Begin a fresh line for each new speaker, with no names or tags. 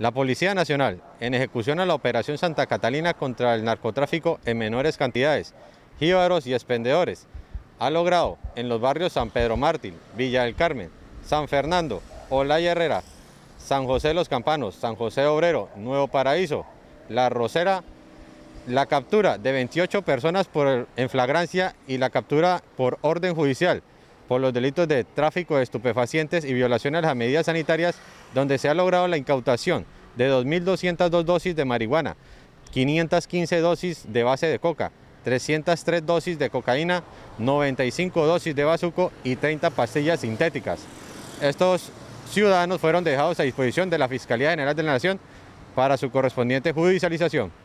La Policía Nacional, en ejecución a la Operación Santa Catalina contra el narcotráfico en menores cantidades, jíbaros y expendedores, ha logrado en los barrios San Pedro Mártir, Villa del Carmen, San Fernando, Olaya Herrera, San José los Campanos, San José Obrero, Nuevo Paraíso, La Rosera, la captura de 28 personas por, en flagrancia y la captura por orden judicial por los delitos de tráfico de estupefacientes y violaciones a las medidas sanitarias, donde se ha logrado la incautación de 2.202 dosis de marihuana, 515 dosis de base de coca, 303 dosis de cocaína, 95 dosis de bazuco y 30 pastillas sintéticas. Estos ciudadanos fueron dejados a disposición de la Fiscalía General de la Nación para su correspondiente judicialización.